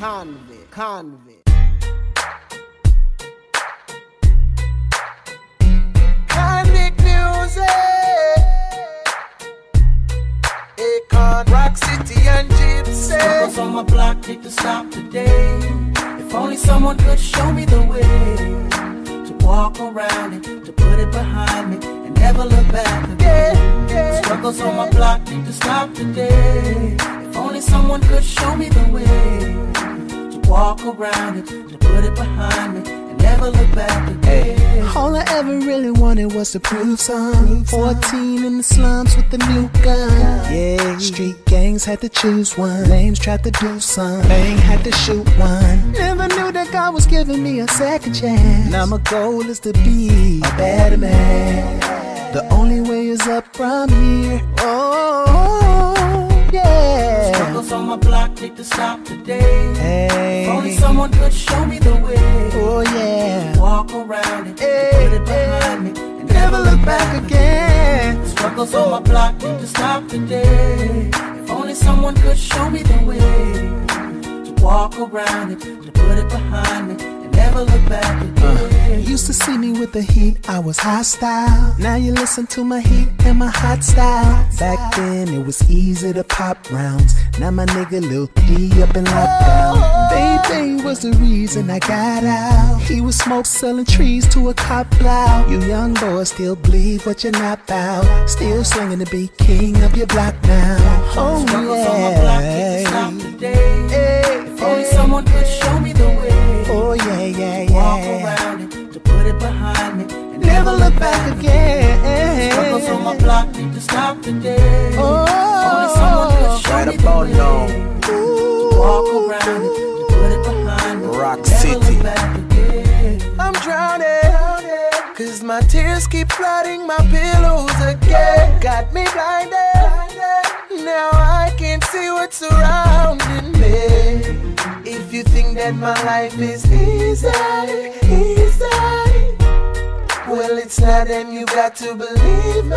convict, convict. Convict music. Akon, Rock City and Gypsy. Struggles on my block need to stop today. If only someone could show me the way to walk around it, to put it behind me, and never look back again. Yeah, Struggles on my block need to stop today. If only someone could show me the way walk around it, to put it behind me, and never look back again. All I ever really wanted was to prove some. 14 in the slums with the new gun. Yeah, street gangs had to choose one. Lames tried to do some. Bang had to shoot one. Never knew that God was giving me a second chance. Now my goal is to be a better man. The only way is up from here. Oh, on my block need to stop today. Hey. If only someone could show me the way. Oh, yeah. Walk around it, Hey, put it behind me, and Never look back again. Struggles on my block need to stop today. If only someone could show me the way to walk around it, to put it behind me, never look back again. Uh. Used to see me with the heat, I was hostile. Now you listen to my heat and my hot style. Back then it was easy to pop rounds. Now my nigga Lil D up in lockdown. Baby was the reason I got out. He was smoke selling trees to a cop blow. You young boys still believe what you're not about. Still slinging to be king of your block now. Oh Struggles on my block need to stop yeah. Hey, If only someone could show me Never look back again. Struggles on my block need to stop today. Oh, Only someone could show Right me about the now. way. Walk around it, to put it behind me. Rock never City. Look back again. I'm drowning. Cause my tears keep flooding my pillows again. Got me blinded. Now I can't see what's surrounding me. If you think that my life is easy, easy. Not, and you got to believe me.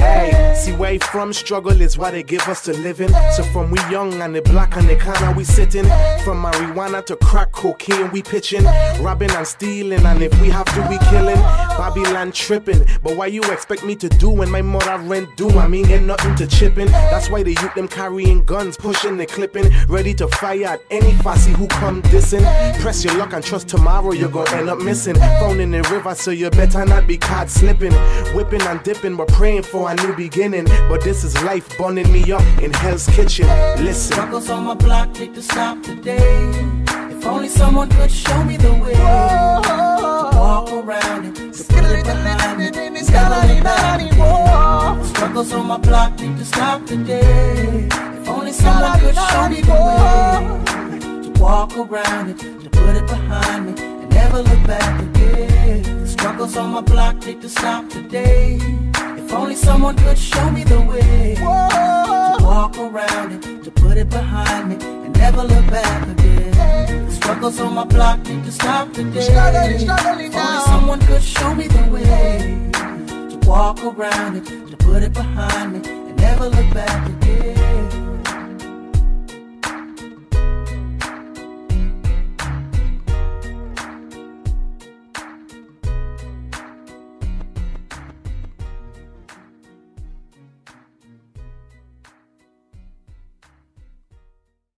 Hey, see where he from struggle is why they give us the living. So from we young and the black and the kinda we sitting. From marijuana to crack cocaine we pitching. Robbing and stealing and if we have to we killing. Babylon tripping. But why you expect me to do when my mother rent due? I mean get nothing to chipping. That's why the youth them carrying guns, pushing the clipping. Ready to fire at any fussy who come dissing. Press your luck and trust tomorrow you're gonna end up missing. Found in the river so you better not be caught slipping. Whipping and dipping but praying for a new beginning. But this is life bonding me up in Hell's Kitchen. Listen. Struggles on my block need to stop today. If only someone could show me the way to walk around it, to put it behind me, never look back again. Struggles on my block need to stop today. If only someone could show me the way to walk around it, to put it behind me, and never look back again. Struggles on my block need to stop today. If only someone could show me the way to walk around it, to put it behind me, and never look back again. Struggles on my block need to stop today. Struggling, struggling If only now. someone could show me the way to walk around it, to put it behind me, and never look back again.